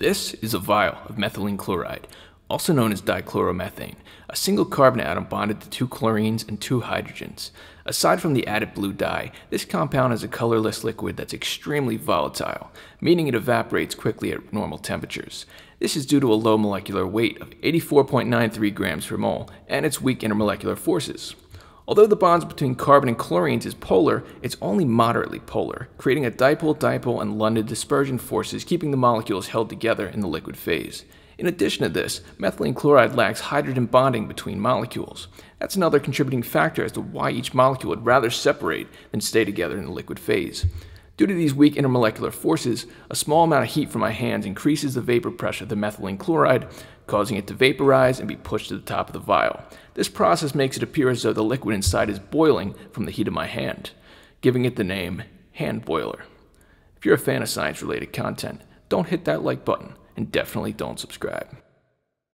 This is a vial of methylene chloride, also known as dichloromethane, a single carbon atom bonded to two chlorines and two hydrogens. Aside from the added blue dye, this compound is a colorless liquid that's extremely volatile, meaning it evaporates quickly at normal temperatures. This is due to a low molecular weight of 84.93 grams per mole and its weak intermolecular forces. Although the bonds between carbon and chlorines is polar, it's only moderately polar, creating a dipole-dipole and London dispersion forces keeping the molecules held together in the liquid phase. In addition to this, methylene chloride lacks hydrogen bonding between molecules. That's another contributing factor as to why each molecule would rather separate than stay together in the liquid phase. Due to these weak intermolecular forces, a small amount of heat from my hands increases the vapor pressure of the methylene chloride, causing it to vaporize and be pushed to the top of the vial. This process makes it appear as though the liquid inside is boiling from the heat of my hand, giving it the name hand boiler. If you're a fan of science related content, don't hit that like button and definitely don't subscribe.